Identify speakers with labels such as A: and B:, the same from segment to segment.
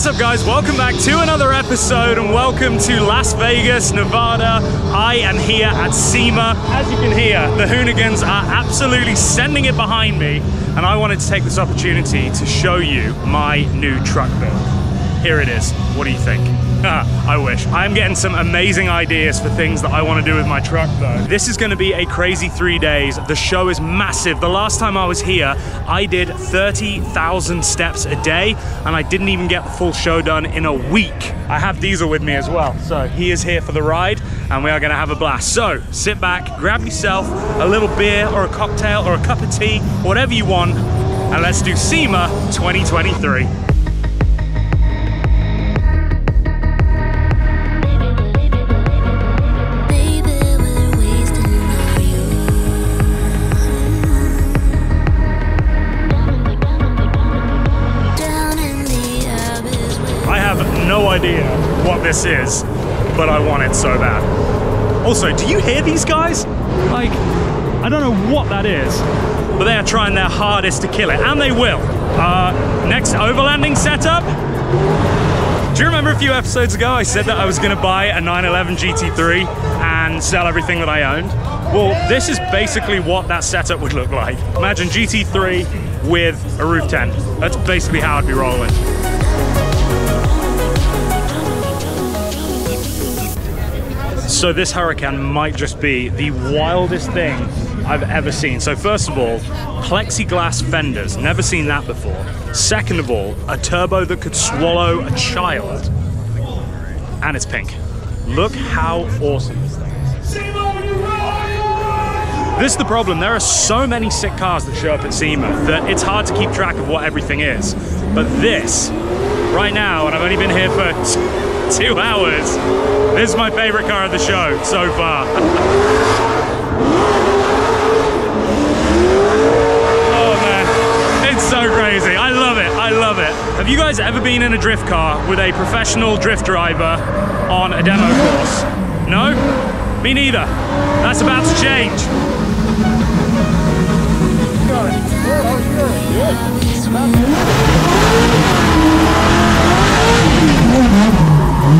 A: What's up, guys? Welcome back to another episode and welcome to Las Vegas, Nevada. I am here at SEMA. As you can hear, the Hoonigans are absolutely sending it behind me, and I wanted to take this opportunity to show you my new truck build. Here it is. What do you think? I wish. I'm getting some amazing ideas for things that I want to do with my truck though. This is going to be a crazy three days. The show is massive. The last time I was here, I did 30,000 steps a day and I didn't even get the full show done in a week. I have Diesel with me as well. So he is here for the ride and we are going to have a blast. So sit back, grab yourself a little beer or a cocktail or a cup of tea, whatever you want, and let's do SEMA 2023. This is, but I want it so bad. Also, do you hear these guys? Like, I don't know what that is, but they are trying their hardest to kill it, and they will. Uh, next overlanding setup. Do you remember a few episodes ago I said that I was going to buy a 911 GT3 and sell everything that I owned? Well, this is basically what that setup would look like. Imagine GT3 with a roof tent. That's basically how I'd be rolling. So this hurricane might just be the wildest thing I've ever seen. So first of all, plexiglass fenders, never seen that before. Second of all, a turbo that could swallow a child. And it's pink. Look how awesome this thing is. This is the problem. There are so many sick cars that show up at SEMA that it's hard to keep track of what everything is. But this, right now, and I've only been here for two hours, this is my favorite car of the show so far. oh man, it's so crazy. I love it. I love it. Have you guys ever been in a drift car with a professional drift driver on a demo course? No? Me neither. That's about to change.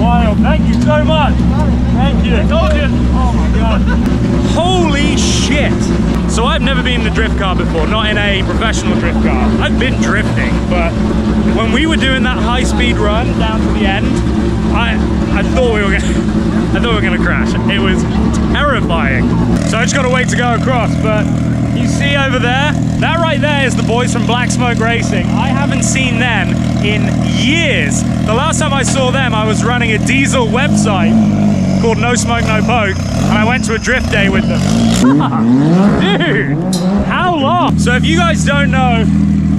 A: Wild. Thank you so much. Thank you. Told you. Oh my god. Holy shit. So I've never been in a drift car before, not in a professional drift car. I've been drifting, but when we were doing that high speed run down to the end, I I thought we were gonna I thought we were gonna crash. It was terrifying. So I just gotta wait to go across, but you see over there, that right there is the boys from Black Smoke Racing. I haven't seen them in years. The last time I saw them, I was running a diesel website called No Smoke No Poke, and I went to a drift day with them. Dude, how long? So if you guys don't know,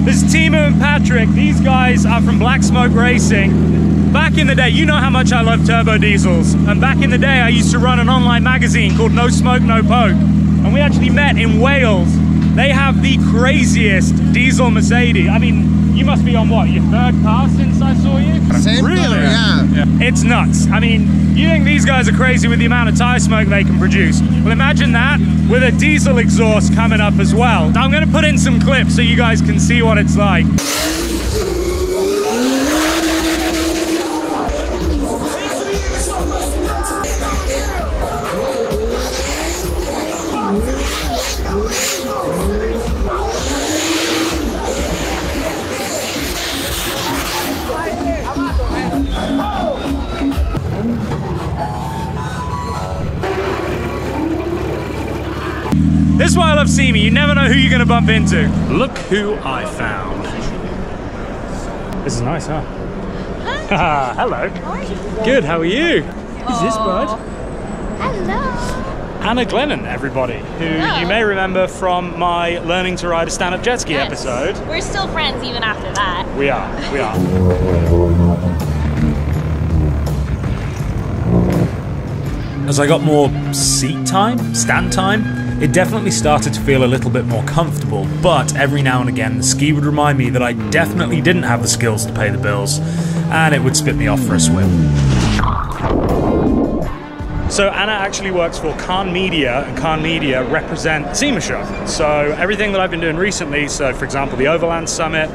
A: this is Timo and Patrick. These guys are from Black Smoke Racing. Back in the day, you know how much I love turbo diesels. And back in the day, I used to run an online magazine called No Smoke No Poke. And we actually met in Wales. They have the craziest diesel Mercedes. I mean, you must be on what, your third car since I saw you?
B: Same
A: really?
B: car, yeah.
A: It's nuts. I mean, you think these guys are crazy with the amount of tire smoke they can produce. Well, imagine that with a diesel exhaust coming up as well. I'm gonna put in some clips so you guys can see what it's like. This is why I love SEMA. You never know who you're going to bump into. Look who I found. This is nice, huh? Hello.
C: How are you?
A: Good, how are you? Who's this bud?
C: Hello.
A: Anna Glennon, everybody, who
B: Hello.
A: you may remember from my learning to ride a stand-up jet ski
B: Yes.
A: episode.
B: We're still friends even after that.
A: We are, we are. As I got more seat time, stand time, it definitely started to feel a little bit more comfortable, but every now and again the ski would remind me that I definitely didn't have the skills to pay the bills, and it would spit me off for a swim. So Anna actually works for Kahn Media, and Kahn Media represent SEMA Show. So everything that I've been doing recently, so for example the Overland Summit,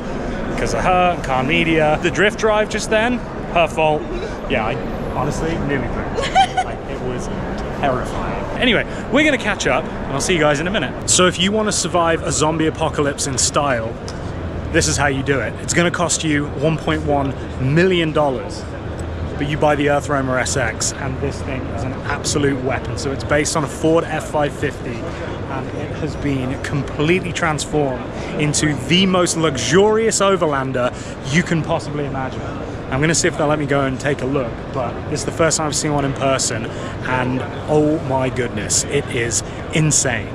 A: because of her, and Kahn Media, the drift drive just then, her fault. Yeah, I honestly nearly threw. like it was terrifying. Anyway, we're gonna catch up, and I'll see you guys in a minute. So if you want to survive a zombie apocalypse in style, this is how you do it. It's gonna cost you 1.1 million dollars but you buy the EarthRoamer SX, and this thing is an absolute weapon. So it's based on a Ford F550, and it has been completely transformed into the most luxurious overlander you can possibly imagine. I'm gonna see if they'll let me go and take a look, but it's the first time I've seen one in person, and oh my goodness, it is insane.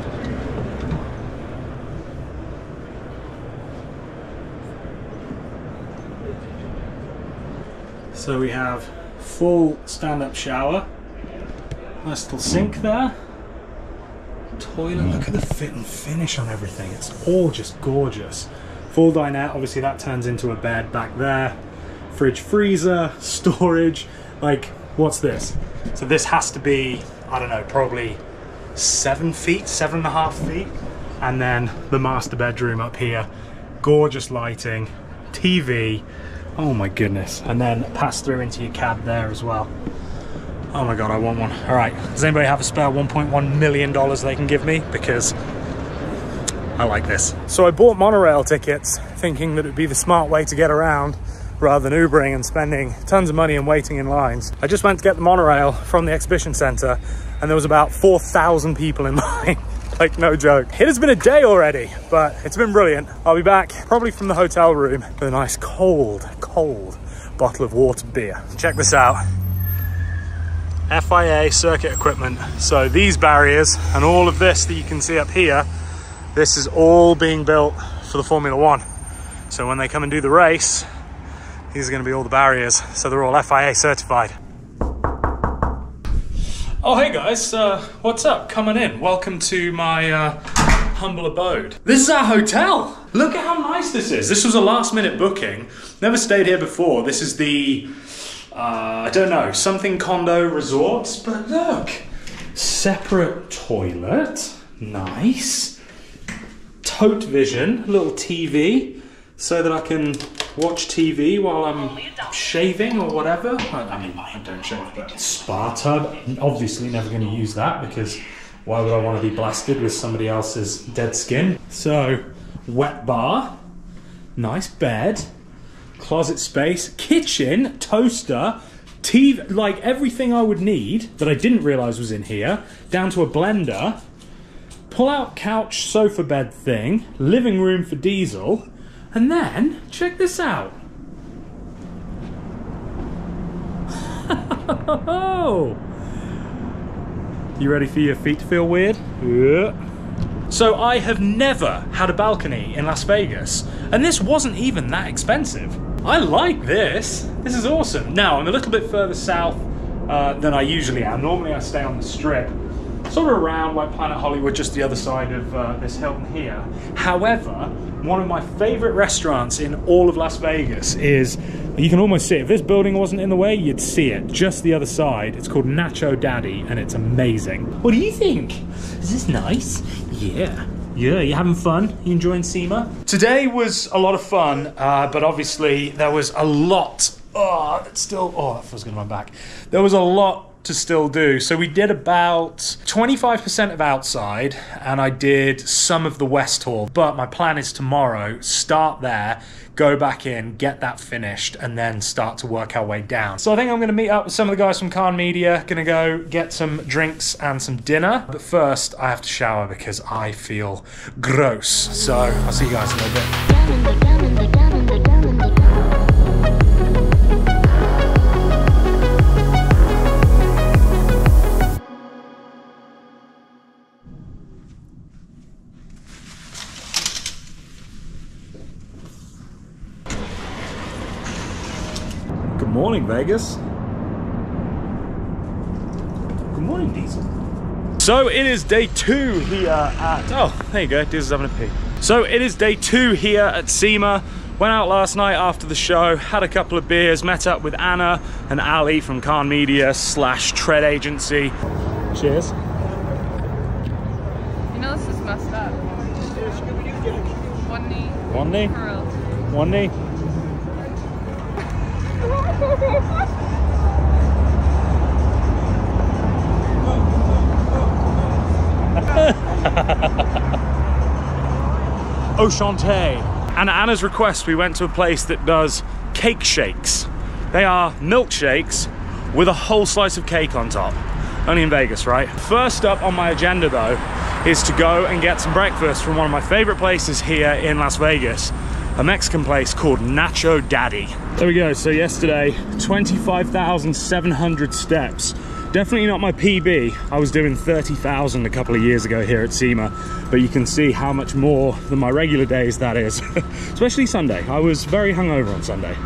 A: So we have full stand-up shower. Nice little sink there. Toilet. Look at the fit and finish on everything. It's all just gorgeous. Full dinette. Obviously, that turns into a bed back there. Fridge, freezer, storage. Like, what's this? So this has to be, I don't know, probably seven feet, seven and a half feet. And then the master bedroom up here. Gorgeous lighting, TV. Oh my goodness. And then pass through into your cab there as well. Oh my god, I want one. All right, does anybody have a spare 1.1 million dollars they can give me? Because I like this. So I bought monorail tickets thinking that it'd be the smart way to get around rather than Ubering and spending tons of money and waiting in lines. I just went to get the monorail from the exhibition center and there was about 4,000 people in line. like no joke. It has been a day already, but it's been brilliant. I'll be back probably from the hotel room with a nice cold, cold bottle of water beer. Check this out. FIA circuit equipment. So these barriers and all of this that you can see up here, this is all being built for the Formula One. So when they come and do the race, these are going to be all the barriers. So they're all FIA certified. Oh, hey guys, uh, what's up? Coming in. Welcome to my uh, humble abode. This is our hotel. Look at how nice this is. This was a last minute booking. Never stayed here before. This is the, uh, I don't know, something condo resorts, but look. Separate toilet. Nice. Tote vision, little TV, so that I can watch TV while I'm shaving or whatever. I, I mean, I don't shave, but spa tub. Obviously, never going to use that because why would I want to be blasted with somebody else's dead skin? So, wet bar, nice bed, closet space, kitchen, toaster. TV, like everything I would need that I didn't realize was in here, down to a blender, pull out couch sofa bed thing, living room for diesel, and then check this out. You ready for your feet to feel weird? Yeah. So I have never had a balcony in Las Vegas, and this wasn't even that expensive. I like this. This is awesome. Now I'm a little bit further south uh, than I usually am. Normally I stay on the strip, sort of around like Planet Hollywood, just the other side of uh, this Hilton here. However, one of my favorite restaurants in all of Las Vegas is, you can almost see it. If this building wasn't in the way, you'd see it just the other side. It's called Nacho Daddy and it's amazing. What do you think? Is this nice? Yeah. Yeah, you having fun? You enjoying SEMA? Today was a lot of fun, uh, but obviously there was a lot. Oh, it's still. Oh, that feels good on my back. There was a lot to still do. So we did about 25% of outside and I did some of the West Hall. But my plan is tomorrow, start there, go back in, get that finished, and then start to work our way down. So I think I'm gonna meet up with some of the guys from Kahn Media, gonna go get some drinks and some dinner. But first, I have to shower because I feel gross. So I'll see you guys in a little bit. Morning, Vegas. Good morning, Diesel. So it is day two here at, oh, there you go, Diesel's having a pee. So it is day two here at SEMA. Went out last night after the show, had a couple of beers, met up with Anna and Ali from Kahn Media slash Tread Agency. Cheers.
D: You know this is messed up. One knee.
A: One knee, one knee. Oshante. And at Anna's request, we went to a place that does cake shakes. They are milkshakes with a whole slice of cake on top. Only in Vegas, right? First up on my agenda though is to go and get some breakfast from one of my favorite places here in Las Vegas, a Mexican place called Nacho Daddy. There we go. So yesterday, 25,700 steps. Definitely not my PB. I was doing 30,000 a couple of years ago here at SEMA, but you can see how much more than my regular days that is, especially Sunday. I was very hungover on Sunday.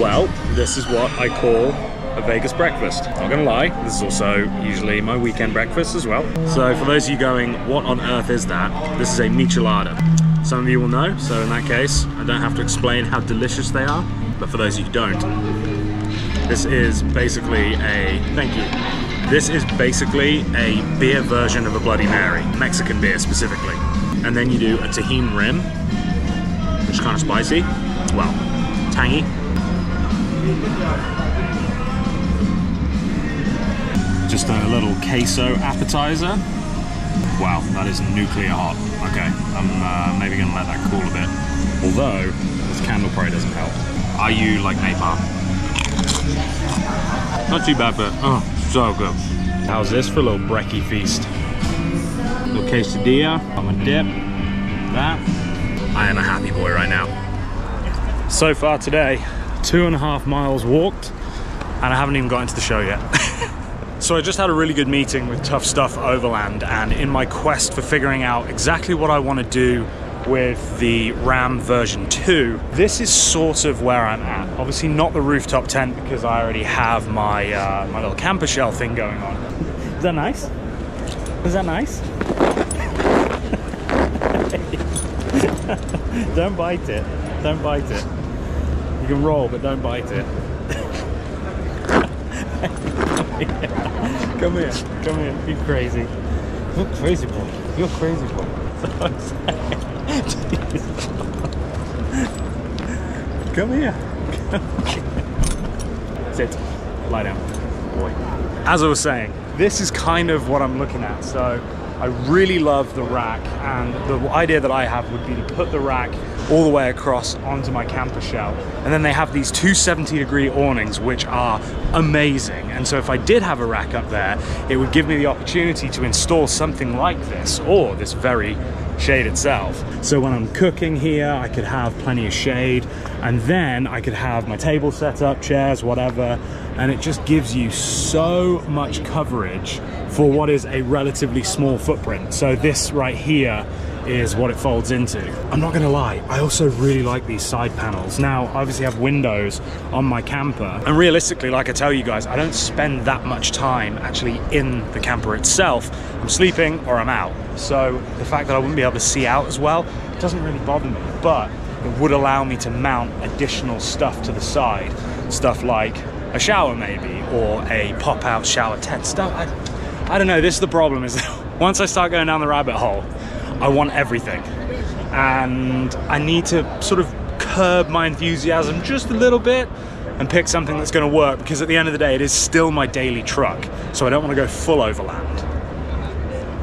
A: Well, this is what I call a Vegas breakfast. Not gonna lie, this is also usually my weekend breakfast as well. So for those of you going, what on earth is that? This is a michelada. Some of you will know, so in that case, I don't have to explain how delicious they are, but for those of you who don't, this is basically a, thank you. This is basically a beer version of a Bloody Mary, Mexican beer specifically. And then you do a Tajin rim, which is kind of spicy, well, tangy, just a little queso appetizer. Wow, that is nuclear hot. Okay, I'm uh, maybe gonna let that cool a bit. Although, this candle probably doesn't help. Are you like napalm? Not too bad, but oh, so good. How's this for a little brekkie feast? little quesadilla, I'm a dip, that. I am a happy boy right now. So far today, two and a half miles walked, and I haven't even got into the show yet. So I just had a really good meeting with Tough Stuff Overland, and in my quest for figuring out exactly what I want to do with the Ram version 2, this is sort of where I'm at. Obviously not the rooftop tent because I already have my uh, my little camper shell thing going on. Is that nice? Is that nice? don't bite it. Don't bite it. You can roll, but don't bite it. Come here, come here. You're crazy. You're crazy boy. You're crazy boy. come here. Sit. Lie down. Boy. As I was saying, this is kind of what I'm looking at. So I really love the rack and the idea that I have would be to put the rack all the way across onto my camper shell. And then they have these 270 degree awnings, which are amazing. And so if I did have a rack up there, it would give me the opportunity to install something like this or this very shade itself. So when I'm cooking here, I could have plenty of shade and then I could have my table set up, chairs, whatever. And it just gives you so much coverage for what is a relatively small footprint. So this right here is what it folds into. I'm not gonna lie, I also really like these side panels. Now, I obviously have windows on my camper, and realistically, like I tell you guys, I don't spend that much time actually in the camper itself. I'm sleeping or I'm out. So the fact that I wouldn't be able to see out as well doesn't really bother me, but it would allow me to mount additional stuff to the side. Stuff like a shower maybe, or a pop-out shower tent stuff. I, I don't know, this is the problem is once I start going down the rabbit hole, I want everything. And I need to sort of curb my enthusiasm just a little bit and pick something that's going to work because at the end of the day, it is still my daily truck. So I don't want to go full overland.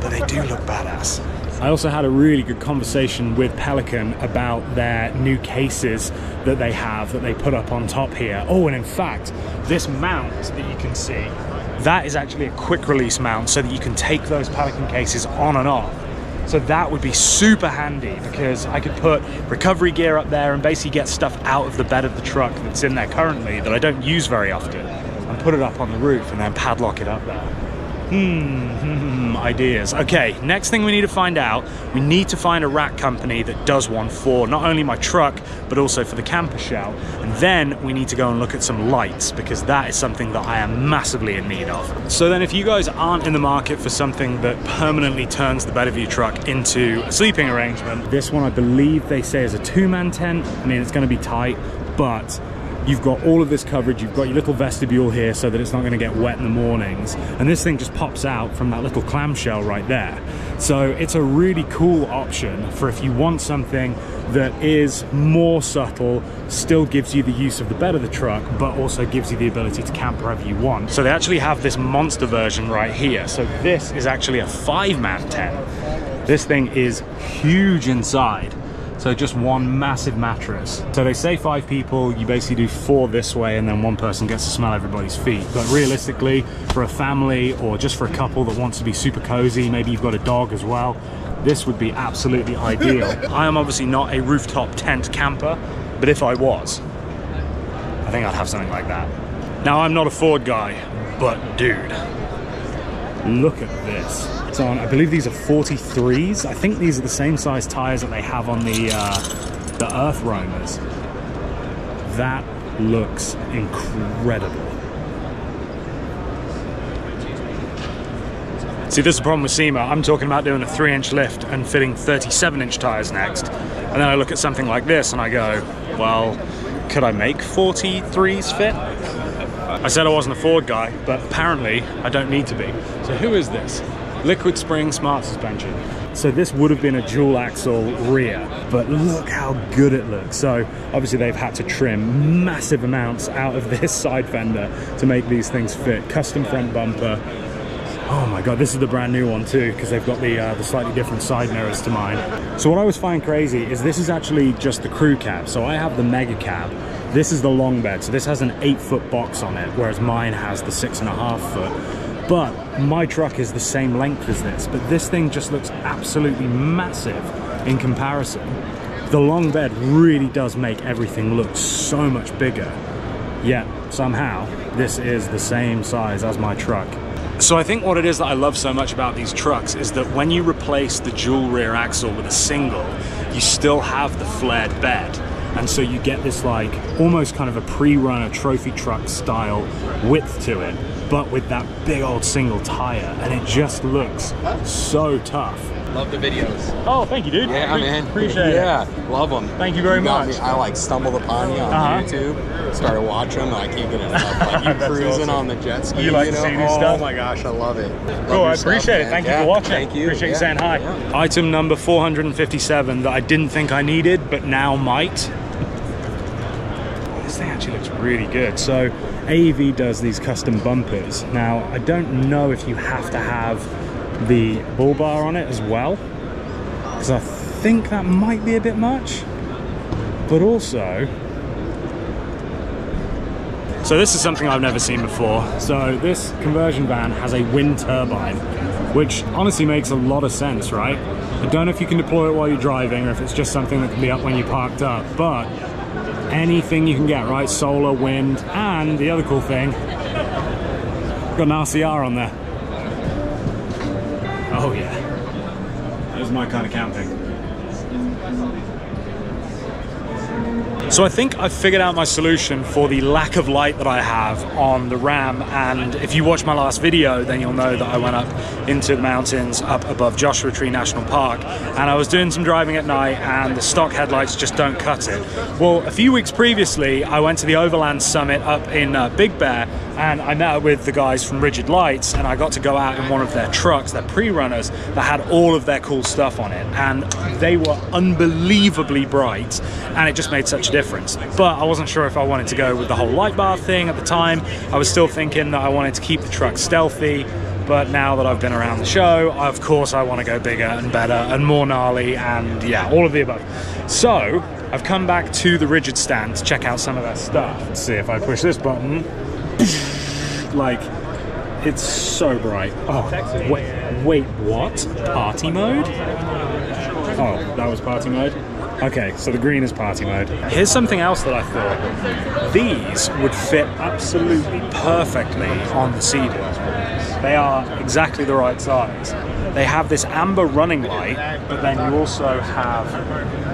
A: But they do look badass. I also had a really good conversation with Pelican about their new cases that they have that they put up on top here. Oh, and in fact, this mount that you can see, that is actually a quick release mount so that you can take those Pelican cases on and off. So that would be super handy because I could put recovery gear up there and basically get stuff out of the bed of the truck that's in there currently that I don't use very often and put it up on the roof and then padlock it up there. Hmm, ideas. Okay, next thing we need to find out, we need to find a rack company that does one for not only my truck, but also for the camper shell. And then we need to go and look at some lights because that is something that I am massively in need of. So then if you guys aren't in the market for something that permanently turns the your truck into a sleeping arrangement, this one I believe they say is a two-man tent. I mean, it's gonna be tight, but You've got all of this coverage, you've got your little vestibule here so that it's not gonna get wet in the mornings. And this thing just pops out from that little clamshell right there. So it's a really cool option for if you want something that is more subtle, still gives you the use of the bed of the truck, but also gives you the ability to camp wherever you want. So they actually have this monster version right here. So this is actually a five man tent. This thing is huge inside. So just one massive mattress. So they say five people, you basically do four this way and then one person gets to smell everybody's feet. But realistically, for a family or just for a couple that wants to be super cozy, maybe you've got a dog as well, this would be absolutely ideal. I am obviously not a rooftop tent camper, but if I was, I think I'd have something like that. Now I'm not a Ford guy, but dude, look at this. It's on, I believe these are 43s. I think these are the same size tires that they have on the, uh, the EarthRoamers. That looks incredible. See, this is the problem with SEMA. I'm talking about doing a three inch lift and fitting 37 inch tires next. And then I look at something like this and I go, well, could I make 43s fit? I said I wasn't a Ford guy, but apparently I don't need to be. So who is this? Liquid Spring Smart Suspension. So this would have been a dual axle rear, but look how good it looks. So obviously they've had to trim massive amounts out of this side fender to make these things fit. Custom front bumper, Oh my god, this is the brand new one too, because they've got the uh, the slightly different side mirrors to mine. So what I was finding crazy is this is actually just the crew cab. So I have the mega cab. This is the long bed. So this has an eight foot box on it, whereas mine has the six and a half foot. But my truck is the same length as this, but this thing just looks absolutely massive in comparison. The long bed really does make everything look so much bigger. Yet somehow this is the same size as my truck. So I think what it is that I love so much about these trucks is that when you replace the dual rear axle with a single, you still have the flared bed. And so you get this like almost kind of a pre-runner trophy truck style width to it, but with that big old single tire. And it just looks so tough.
D: Love the videos.
A: Oh, thank you, dude.
D: Yeah,
A: Pre-
D: man.
A: Appreciate
D: yeah,
A: it.
D: Yeah, love them.
A: Thank you very
D: got
A: much.
D: Me. I like stumbled upon you on
A: Uh-huh.
D: YouTube, started watching them, and I can't get enough. Like you cruising
A: awesome.
D: on the jet ski,
A: You like to
D: know?
A: see
D: oh
A: stuff?
D: my gosh, I love it. Love
A: Cool, I
D: stuff,
A: appreciate it.
D: man.
A: Thank you for watching.
D: Thank you.
A: Appreciate you saying hi.
D: Yeah.
A: Item number 457 that I didn't think I needed, but now might. This thing actually looks really good. So AEV does these custom bumpers. Now, I don't know if you have to have the bull bar on it as well, because I think that might be a bit much. But also, so this is something I've never seen before. So this conversion van has a wind turbine, which honestly makes a lot of sense, right? I don't know if you can deploy it while you're driving or if it's just something that can be up when you're parked up, but anything you can get, right? Solar, wind, and the other cool thing, got an RCR on there. Oh yeah. That is my kind of camping. So I think I've figured out my solution for the lack of light that I have on the Ram and if you watch my last video then you'll know that I went up into the mountains up above Joshua Tree National Park and I was doing some driving at night and the stock headlights just don't cut it. Well a few weeks previously I went to the Overland Summit up in uh, Big Bear and I met with the guys from Rigid Lights and I got to go out in one of their trucks, their pre-runners that had all of their cool stuff on it and they were unbelievably bright and it just made such a difference. But I wasn't sure if I wanted to go with the whole light bar thing at the time. I was still thinking that I wanted to keep the truck stealthy but now that I've been around the show, of course I want to go bigger and better and more gnarly and yeah, all of the above. So I've come back to the Rigid stand to check out some of their stuff. Let's see if I push this button. like, it's so bright. Oh, wait, wait, what? Party mode? Oh, that was party mode? Okay, so the green is party mode. Here's something else that I thought. These would fit absolutely perfectly on the Sea-Doo. They are exactly the right size. They have this amber running light, but then you also have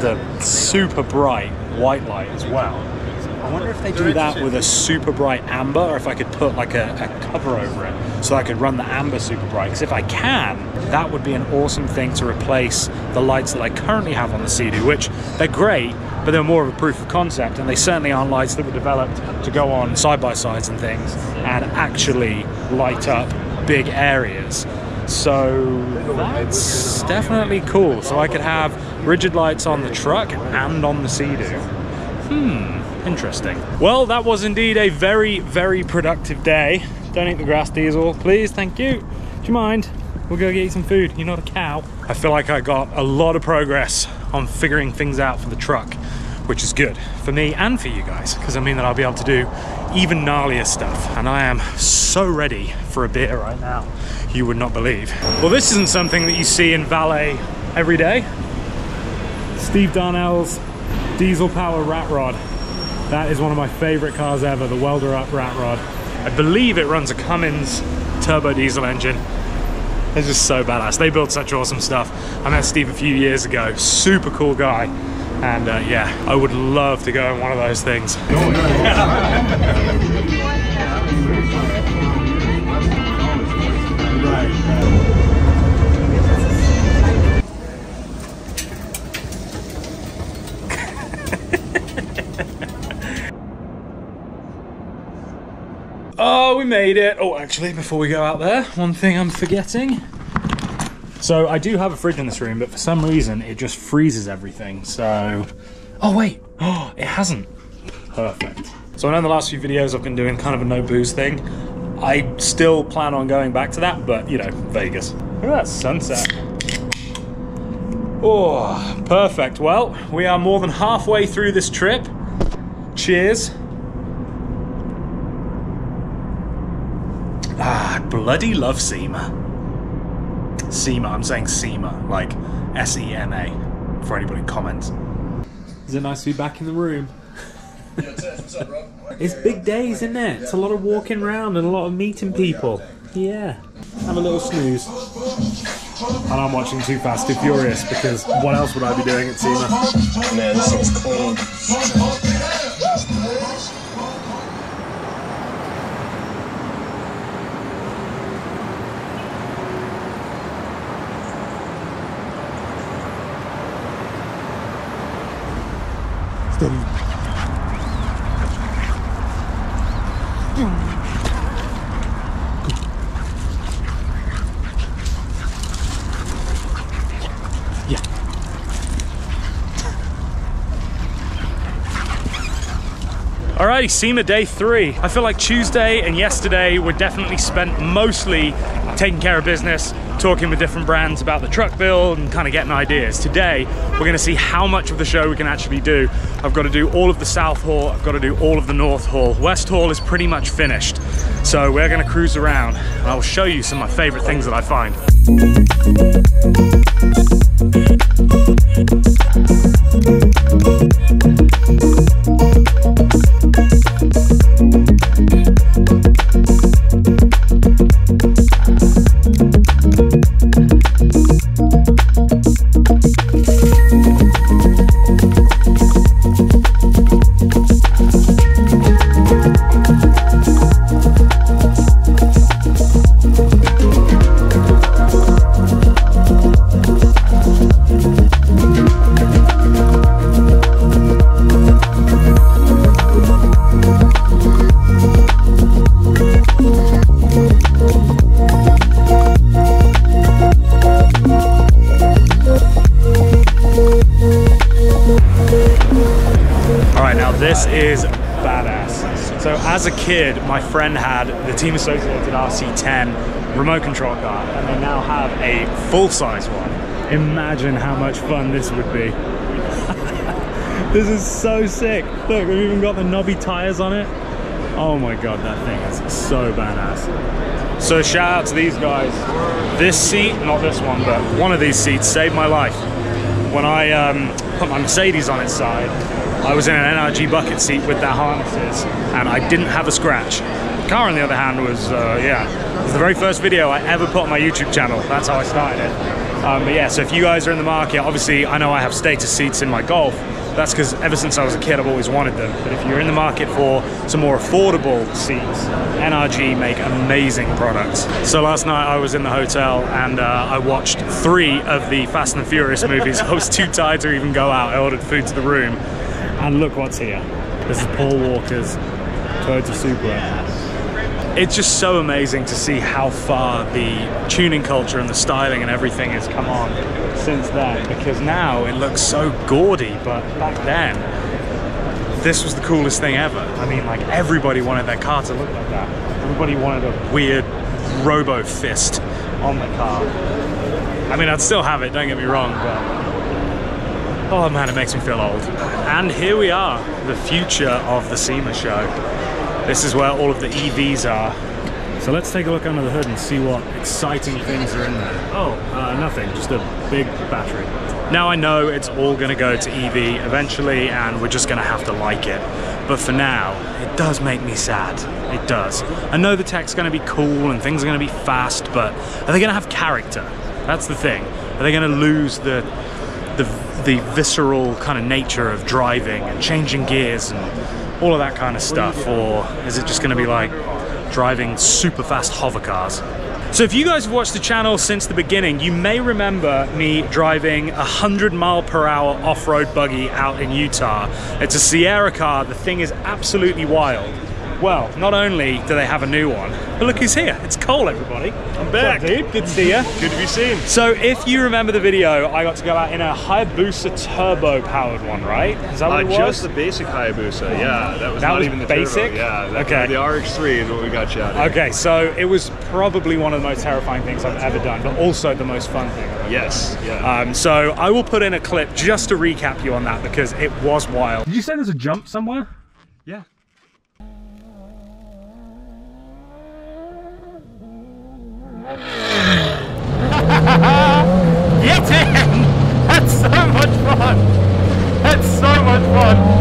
A: the super bright white light as well. I wonder if they do that with a super bright amber, or if I could put like a, a cover over it so I could run the amber super bright. Because if I can, that would be an awesome thing to replace the lights that I currently have on the Sea-Doo, which they're great, but they're more of a proof of concept, and they certainly aren't lights that were developed to go on side by sides and things and actually light up big areas. So that's definitely cool. So I could have rigid lights on the truck and on the Sea-Doo. Hmm. Interesting. Well, that was indeed a very, very productive day. Don't eat the grass diesel, please. Thank you. Do you mind? We'll go get you some food. You're not a cow. I feel like I got a lot of progress on figuring things out for the truck, which is good for me and for you guys, because I mean that I'll be able to do even gnarlier stuff. And I am so ready for a beer right now. You would not believe. Well, this isn't something that you see in Valet every day. Steve Darnell's diesel power rat rod. That is one of my favorite cars ever, the welder up rat rod. I believe it runs a Cummins turbo diesel engine. It's just so badass. They build such awesome stuff. I met Steve a few years ago, super cool guy. And uh, yeah, I would love to go in one of those things. Oh, we made it. Oh, actually, before we go out there, one thing I'm forgetting. So I do have a fridge in this room, but for some reason it just freezes everything. So, oh wait, oh, it hasn't. Perfect. So I know in the last few videos I've been doing kind of a no booze thing. I still plan on going back to that, but you know, Vegas. Look at that sunset. Oh, perfect. Well, we are more than halfway through this trip. Cheers. Ah, I bloody love SEMA. SEMA, I'm saying SEMA, like S E M A, for anybody who comments.
E: Is it nice to be back in the room? It's big days, isn't it? It's a lot of walking around and a lot of meeting people. Yeah. Have a little snooze.
A: And I'm watching Too Fast, Too Furious because what else would I be doing at SEMA?
D: Man, this thing's clean.
A: Alrighty, SEMA day three. I feel like Tuesday and yesterday were definitely spent mostly taking care of business, talking with different brands about the truck build and kind of getting ideas. Today, we're gonna see how much of the show we can actually do. I've got to do all of the South Hall, I've got to do all of the North Hall. West Hall is pretty much finished. So we're gonna cruise around and I'll show you some of my favorite things that I find. My friend had the Team Associated RC10 remote control car, and they now have a full-size one. Imagine how much fun this would be. this is so sick. Look, we've even got the knobby tires on it. Oh my god, that thing is so badass. So shout out to these guys. This seat, not this one, but one of these seats saved my life. When I um, put my Mercedes on its side, I was in an NRG bucket seat with their harnesses and I didn't have a scratch. car, on the other hand, was, uh, yeah, it was the very first video I ever put on my YouTube channel. That's how I started it. Um, but yeah, so if you guys are in the market, obviously I know I have status seats in my Golf. That's because ever since I was a kid, I've always wanted them. But if you're in the market for some more affordable seats, NRG make amazing products. So last night I was in the hotel and uh, I watched three of the Fast and the Furious movies. I was too tired to even go out. I ordered food to the room. And look what's here. This is Paul Walker's Toyota Supra. It's just so amazing to see how far the tuning culture and the styling and everything has come on since then because now it looks so gaudy, but back then this was the coolest thing ever. I mean, like everybody wanted their car to look like that. Everybody wanted a weird robo fist on the car. I mean, I'd still have it, don't get me wrong, but oh man, it makes me feel old. And here we are, the future of the SEMA show. This is where all of the EVs are. So let's take a look under the hood and see what exciting things are in there. Oh, uh, nothing, just a big battery. Now I know it's all gonna go to EV eventually and we're just gonna have to like it. But for now, it does make me sad. It does. I know the tech's gonna be cool and things are gonna be fast, but are they gonna have character? That's the thing. Are they gonna lose the the, the visceral kind of nature of driving and changing gears and all of that kind of stuff? Or is it just gonna be like driving super fast hover cars? So if you guys have watched the channel since the beginning, you may remember me driving a 100 mile per hour off-road buggy out in Utah. It's a Sierra car, the thing is absolutely wild. Well, not only do they have a new one, but look who's here. It's Cole, everybody. I'm
F: back.
A: dude. Good to see you.
F: Good to be seen.
A: So if you remember the video, I got to go out in a Hayabusa turbo powered one, right? Is that what
F: Uh,
A: it was?
F: just the basic Hayabusa. Yeah, that was
A: That
F: not
A: was
F: even the
A: basic?
F: Turbo. Yeah, that,
A: Okay.
F: The RX3 is what we got you out. in.
A: Okay, so it was probably one of the most terrifying things I've ever done, but also the most fun thing. I've ever
F: Yes. Yeah.
A: Um, so I will put in a clip just to recap you on that because it was wild. Did you say there's a jump somewhere? Get in! That's so much fun! That's so much fun!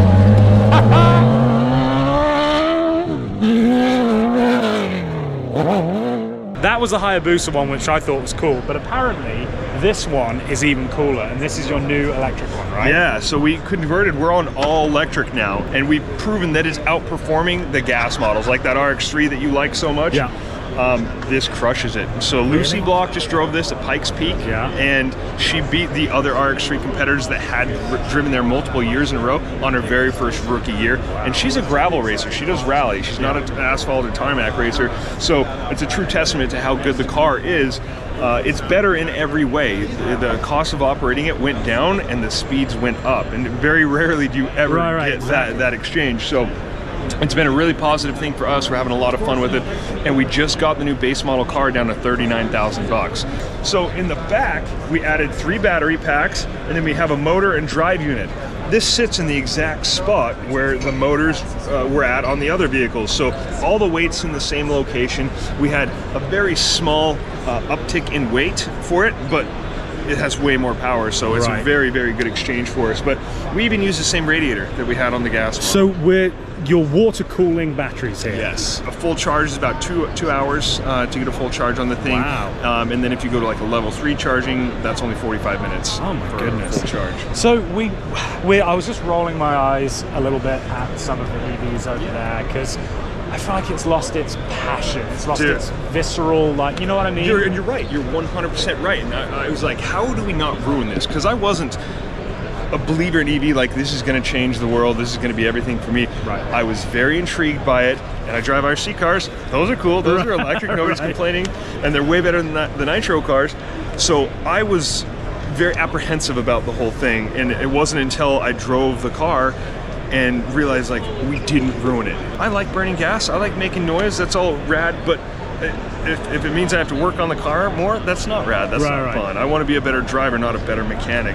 A: that was the Hayabusa one, which I thought was cool, but apparently this one is even cooler, and this is your new electric one, right?
F: Yeah, so we converted, we're on all electric now, and we've proven that it's outperforming the gas models, like that RX3 that you like so much.
A: Yeah.
F: Um, this crushes it. So Lucy Block just drove this at Pikes Peak,
A: Yeah.
F: and she beat the other RX3 competitors that had driven there multiple years in a row on her very first rookie year. And she's a gravel racer. She does rally. She's not an asphalt or tarmac racer. So it's a true testament to how good the car is. Uh, it's better in every way. The cost of operating it went down, and the speeds went up. And very rarely do you ever
A: Right, right,
F: get
A: exactly.
F: that that exchange. So it's been a really positive thing for us. We're having a lot of fun with it, and we just got the new base model car down to thirty-nine thousand bucks. So in the back, we added three battery packs, and then we have a motor and drive unit. This sits in the exact spot where the motors uh, were at on the other vehicles. So all the weights in the same location. We had a very small uh, uptick in weight for it, but it has way more power, so it's
A: Right.
F: a very, very good exchange for us. But we even use the same radiator that we had on the gas. model.
A: So we're your water cooling batteries here.
F: Yes, a full charge is about two two hours uh, to get a full charge on the thing.
A: Wow.
F: Um, and then if you go to like a level three charging, that's only 45 minutes.
A: Oh my goodness.
F: full charge.
A: So we, we, I was just rolling my eyes a little bit at some of the EVs over there because I feel like it's lost its passion. It's lost
F: Dude.
A: its visceral, like you know what I mean.
F: You're, and you're right. You're 100% right. And I, I was like, how do we not ruin this? Because I wasn't a believer in EV. Like this is going to change the world. This is going to be everything for me.
A: Right.
F: I was very intrigued by it, and I drive RC cars. Those are cool. Those are electric. Nobody's
A: Right.
F: complaining, and they're way better than the, the nitro cars. So I was very apprehensive about the whole thing, and it wasn't until I drove the car and realized like we didn't ruin it. I like burning gas. I like making noise. That's all rad, but. If, if it means I have to work on the car more, that's not rad. That's
A: Right,
F: not
A: right.
F: fun. I want to be a better driver, not a better mechanic.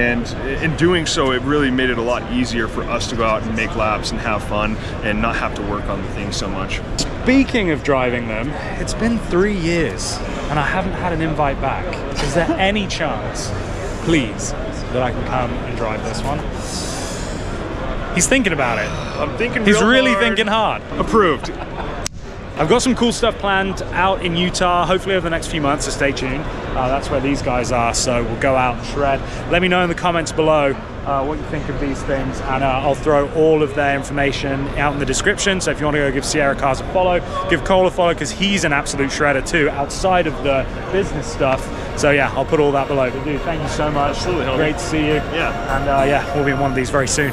F: And in doing so, it really made it a lot easier for us to go out and make laps and have fun and not have to work on the thing so much.
A: Speaking of driving them, it's been three years and I haven't had an invite back. Is there any chance, please, that I can come and drive this one? He's thinking about it.
F: I'm thinking
A: He's
F: real
A: really
F: hard.
A: thinking hard.
F: Approved.
A: I've got some cool stuff planned out in Utah, hopefully over the next few months, so stay tuned. Uh, that's where these guys are, so we'll go out and shred. Let me know in the comments below uh, what you think of these things, and uh, I'll throw all of their information out in the description. So if you want to go give Sierra Cars a follow, give Cole a follow because he's an absolute shredder too, outside of the business stuff. So yeah, I'll put all that below. But dude, thank you so much.
F: Absolutely, homie.
A: Great to see you.
F: Yeah.
A: And uh, yeah, we'll be in one of these very soon.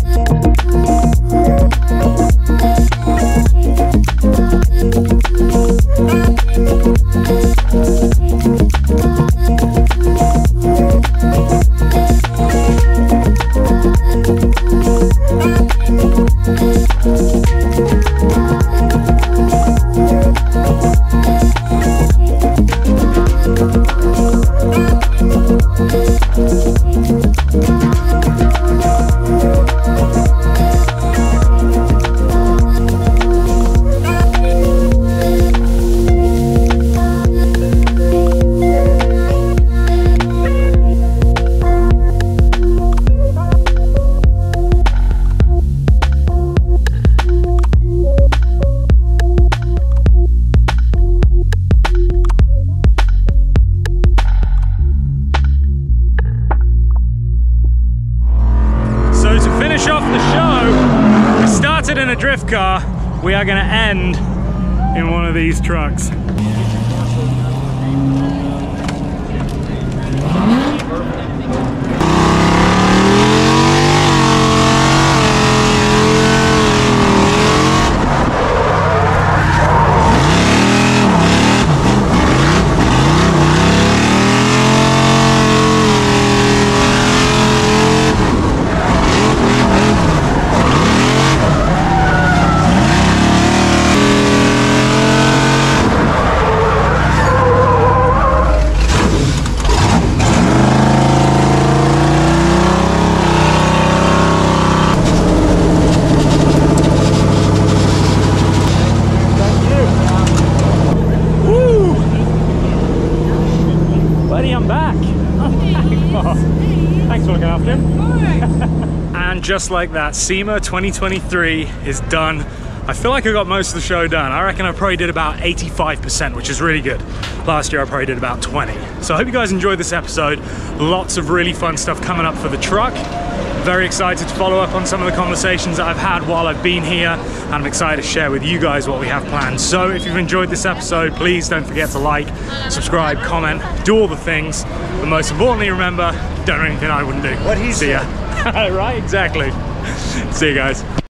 A: So just like that, SEMA 2023 is done. I feel like I got most of the show done. I reckon I probably did about 85%, which is really good. Last year I probably did about 20. So I hope you guys enjoyed this episode. Lots of really fun stuff coming up for the truck. Very excited to follow up on some of the conversations that I've had while I've been here, and I'm excited to share with you guys what we have planned. So if you've enjoyed this episode, please don't forget to like, subscribe, comment, do all the things. But most importantly, remember, don't do anything I wouldn't do.
F: What he
A: See ya. right, exactly. See you guys.